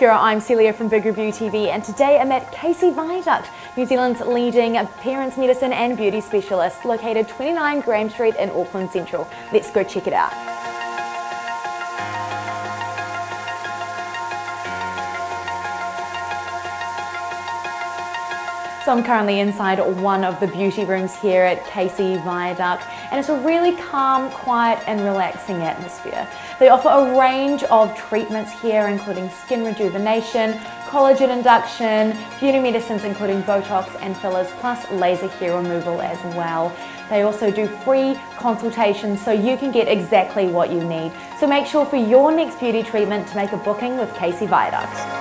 Kia I'm Celia from Big Review TV and today I'm at Caci Viaduct, New Zealand's leading appearance medicine and beauty specialist located 29 Graham Street in Auckland Central. Let's go check it out. So I'm currently inside one of the beauty rooms here at Caci Viaduct and it's a really calm, quiet and relaxing atmosphere. They offer a range of treatments here including skin rejuvenation, collagen induction, beauty medicines including Botox and fillers plus laser hair removal as well. They also do free consultations so you can get exactly what you need. So make sure for your next beauty treatment to make a booking with Caci Viaduct.